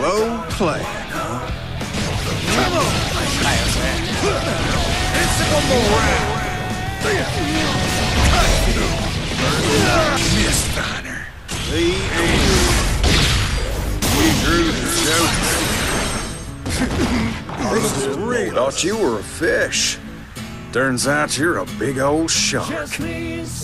Low play, huh? Come on! It's one more round! Miss Steiner. The end. We drew the joke. this is. Thought you were a fish. Turns out you're a big old shark.